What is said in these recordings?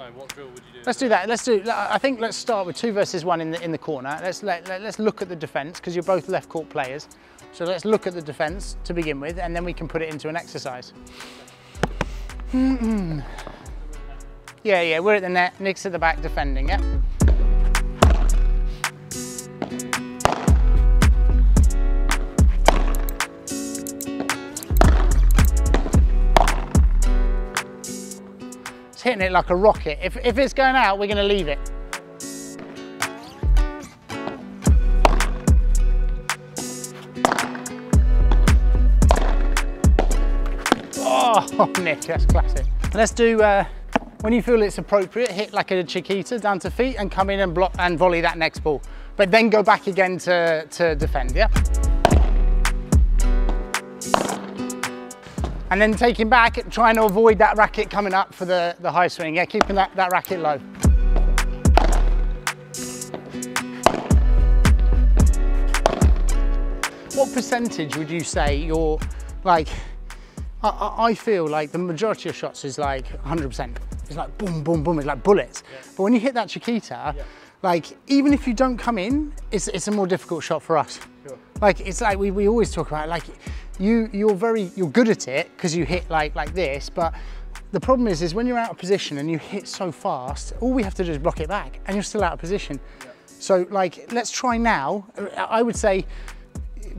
know, what drill would you do? Let's do that. Let's do. I think let's start with two versus one in the in the corner. Let's let, let let's look at the defence because you're both left court players. So let's look at the defence to begin with, and then we can put it into an exercise. Mm -mm. Yeah, yeah, we're at the net. Nick's at the back defending. Yeah. It's hitting it like a rocket. If, if it's going out, we're going to leave it. Oh, Nick, that's classic. Let's do, uh, when you feel it's appropriate, hit like a Chiquita down to feet and come in and block and volley that next ball. But then go back again to, to defend, yeah? And then taking back, trying to avoid that racket coming up for the, the high swing. Yeah, keeping that, that racket low. What percentage would you say you're like, I, I feel like the majority of shots is like 100%. It's like boom, boom, boom, it's like bullets. Yeah. But when you hit that Chiquita, yeah. like even if you don't come in, it's, it's a more difficult shot for us. Sure. Like it's like we, we always talk about like you you're very you're good at it because you hit like like this, but the problem is is when you're out of position and you hit so fast, all we have to do is block it back and you're still out of position. Yeah. So like let's try now. I would say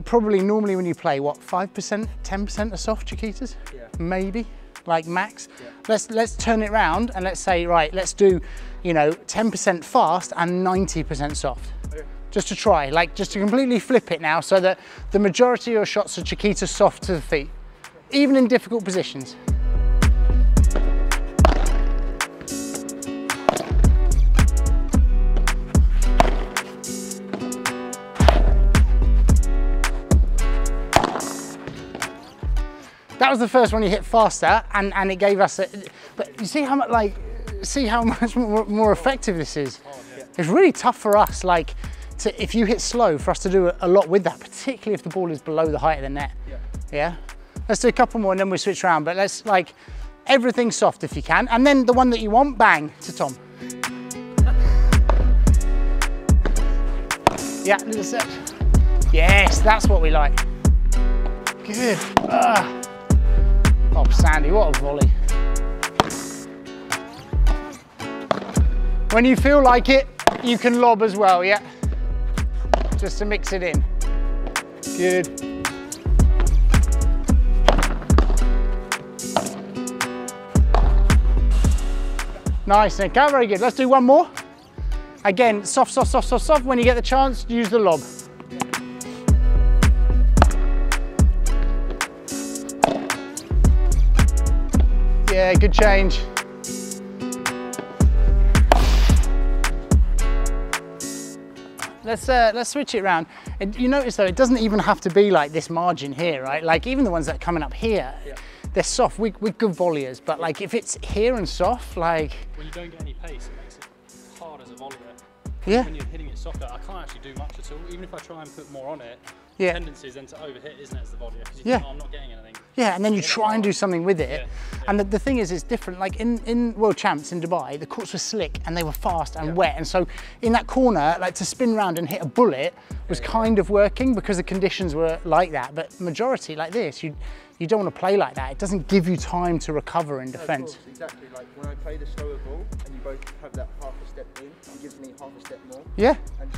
probably normally when you play what 5%, 10% are soft Chiquitas? Yeah. Maybe like max. Yeah. Let's let's turn it around and let's say right, let's do, you know, 10% fast and 90% soft just to try, like just to completely flip it now so that the majority of your shots are Chiquita soft to the feet, even in difficult positions. That was the first one you hit faster and, and it gave us a, but you see how much like, see how much more, more effective this is? It's really tough for us, like if you hit slow, for us to do a lot with that, particularly if the ball is below the height of the net. Yeah. yeah? Let's do a couple more and then we switch around, but let's like, everything soft if you can. And then the one that you want, bang, to Tom. yeah, little set. Yes, that's what we like. Good. Ah. Oh, Sandy, what a volley. When you feel like it, you can lob as well, yeah? Just to mix it in. Good. Nice, Nico, very good. Let's do one more. Again, soft, soft, soft, soft, soft. When you get the chance, use the lob. Yeah, good change. Let's, uh, let's switch it around. And you notice though, it doesn't even have to be like this margin here, right? Like even the ones that are coming up here, yeah. they're soft. We, we're good volleyers, but like if it's here and soft, like... When you don't get any pace, it makes it hard as a volleyer. Yeah. When you're hitting it softer, I can't actually do much at all. Even if I try and put more on it, yeah. the tendency is then to overhit, isn't it, as the? Because yeah. Think, oh, I'm not getting anything. Yeah, and then you try and do something with it. Yeah. And the, the, thing is, it's different. Like in, in World Champs in Dubai, the courts were slick and they were fast and wet. And so in that corner, like to spin around and hit a bullet was kind of working because the conditions were like that. But majority like this, you you don't want to play like that. It doesn't give you time to recover in defence. No, exactly. Like when I play the slower ball and you both have that half a step in, it gives me half a step more. Yeah. And,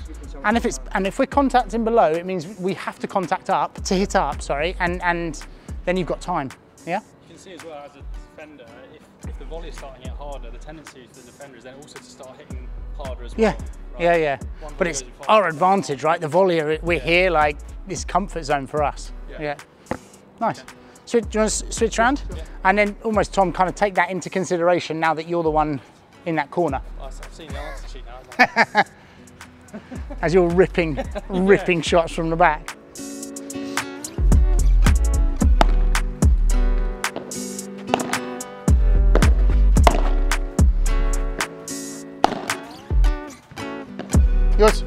and if it's and if we're contacting below, it means we have to contact up to hit up. Sorry, and and then you've got time. Yeah? You can see as well as a defender, if, if the volley is starting to get harder, the tendency for the defender is then also to start hitting harder as well. Yeah, right? yeah, yeah. One but it's our advantage, right? The volley, we're yeah. here like this comfort zone for us. Yeah. yeah. Nice. Yeah. Switch, do you want to switch around? Yeah. And then almost, Tom, kind of take that into consideration now that you're the one in that corner. Oh, I've seen the answer sheet now. As you're ripping, ripping shots from the back. Yours.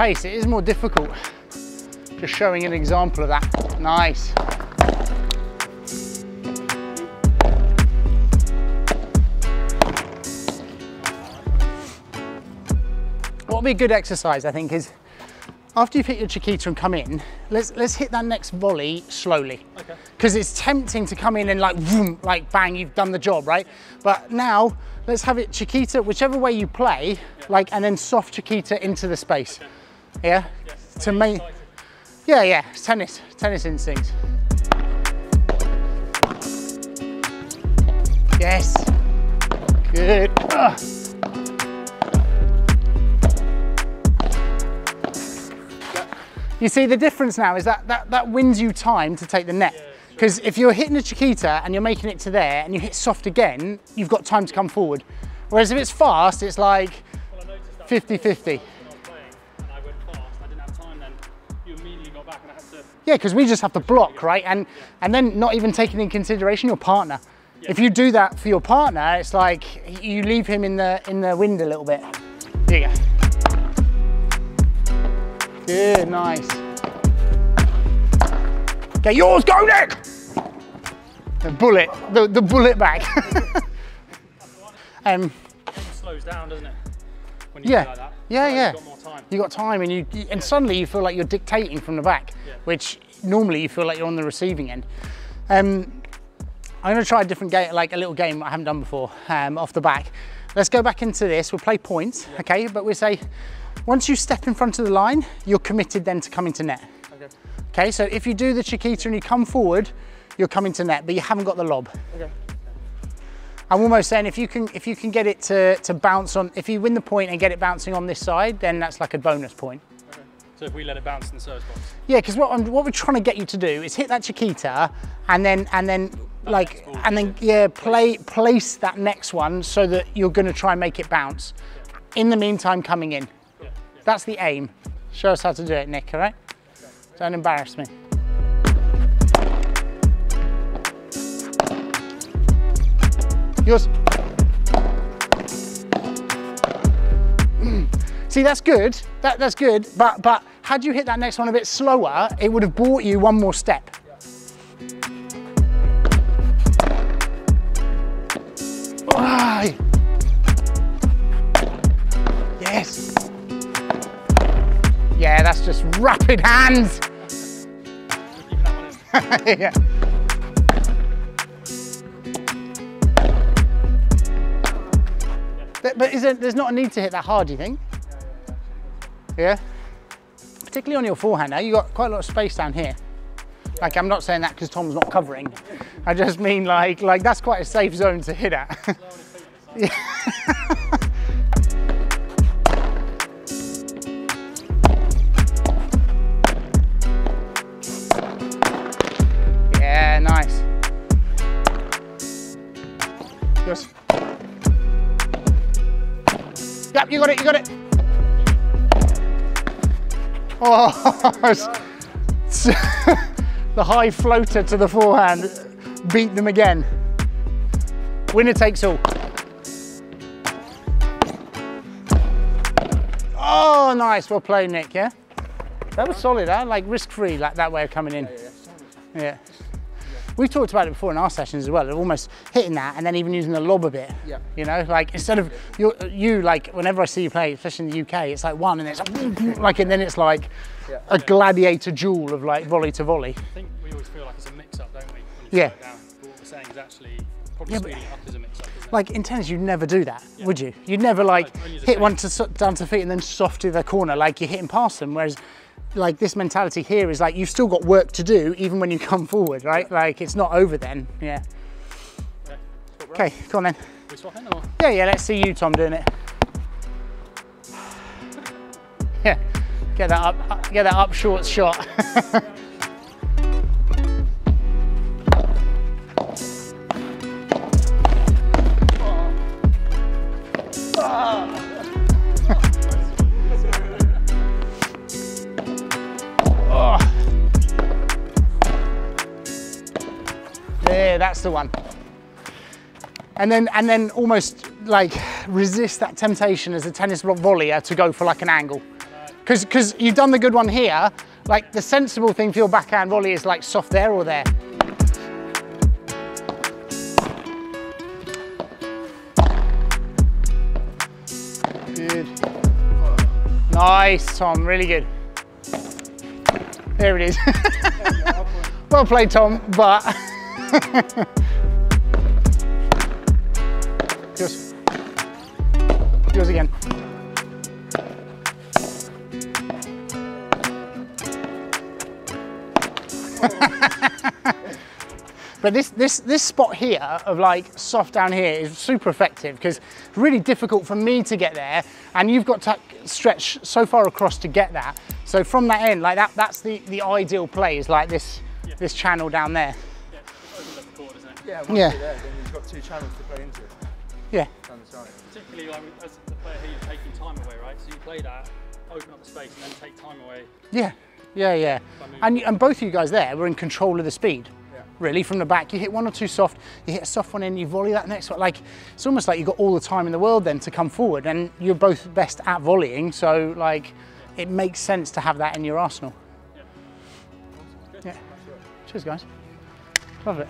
Pace, it is more difficult. Just showing an example of that. Nice. What would be a good exercise, I think, is after you've hit your Chiquita and come in, let's let's hit that next volley slowly. Okay. Because it's tempting to come in and like, vroom, like bang, you've done the job, right? But now let's have it Chiquita, whichever way you play, yeah. like, and then soft Chiquita into the space. Okay. Yeah. Yes. To make. Yeah, yeah. it's Tennis, tennis instincts. Yes. Good. Ugh. You see the difference now is that that, that wins you time to take the net. Because yeah, if you're hitting a Chiquita and you're making it to there and you hit soft again, you've got time to come forward. Whereas if it's fast, it's like 50-50. Yeah, because we just have to block, right? And and then not even taking in consideration your partner. Yeah. If you do that for your partner, it's like you leave him in the in the wind a little bit. There you go. Good, nice. Get yours, go Nick! The bullet, the, the bullet back. um, slows down, doesn't it? yeah. Like yeah, like yeah. Got time. You got time, and you and yeah. suddenly you feel like you're dictating from the back, yeah. which normally you feel like you're on the receiving end. Um, I'm going to try a different game, like a little game I haven't done before, um, off the back. Let's go back into this. We'll play points, yeah. okay? But we say once you step in front of the line, you're committed then to coming to net. Okay. Okay, so if you do the Chiquita and you come forward, you're coming to net, but you haven't got the lob. Okay. I'm almost saying if you can if you can get it to, to bounce on, if you win the point and get it bouncing on this side, then that's like a bonus point. Okay. So if we let it bounce in the service box? Yeah, because what, what we're trying to get you to do is hit that Chiquita and then and then that like and then yeah play place that next one so that you're going to try and make it bounce. In the meantime, coming in. That's the aim. Show us how to do it, Nick, all right? Don't embarrass me. Yours. See, that's good. That, that's good. But, but had you hit that next one a bit slower, it would have brought you one more step. Yes. Yeah, that's just rapid hands. yeah. But is there, there's not a need to hit that hard, do you think? Yeah? Particularly on your forehand eh? now, you've got quite a lot of space down here. Like, I'm not saying that because Tom's not covering. I just mean like, like that's quite a safe zone to hit at. yeah. Yep, you got it, you got it. Oh, the high floater to the forehand beat them again. Winner takes all. Oh, nice. Well played, Nick, yeah? That was solid, huh? Like risk-free, like that way of coming in. Yeah. Yeah. We've talked about it before in our sessions as well, of almost hitting that and then even using the lob a bit. Yeah. You know, like instead of you, you like whenever I see you play, especially in the UK, it's like one and it's like, like and then it's like yeah. a gladiator duel of like volley to volley. I think we always feel like it's a mix-up, don't we? yeah. Down. But what we're saying is actually probably yeah, speeding up as a mix-up. Like in tennis, you'd never do that, yeah. would you? You'd never like, like hit one to down to feet and then soft to the corner, like you're hitting past them. Whereas like this mentality here is like you've still got work to do even when you come forward, right? Like it's not over then, yeah. Okay, okay come on then. Yeah, yeah, let's see you, Tom, doing it. yeah, get that up, get that up short shot. that's the one. And then, and then almost like resist that temptation as a tennis volleyer uh, to go for like an angle. Because because you've done the good one here. Like the sensible thing for your backhand volley is like soft there or there. Good. Nice, Tom. Really good. There it is. well played, Tom, but... Yours. Yours again. But this, this, this spot here of like soft down here is super effective because it's really difficult for me to get there and you've got to stretch so far across to get that. So from that end, like that, that's the, the ideal play is like this, yeah. this channel down there. Yeah, once yeah. there, then you've got two channels to play into. Yeah. Particularly um, as the player here, you're taking time away, right? So you play that, open up the space and then take time away. Yeah, yeah, yeah. And, and both of you guys there were in control of the speed really from the back. You hit one or two soft, you hit a soft one in, you volley that next one. Like it's almost like you've got all the time in the world then to come forward, and you're both best at volleying. So like it makes sense to have that in your arsenal. Yeah. yeah. Cheers, guys. Love it.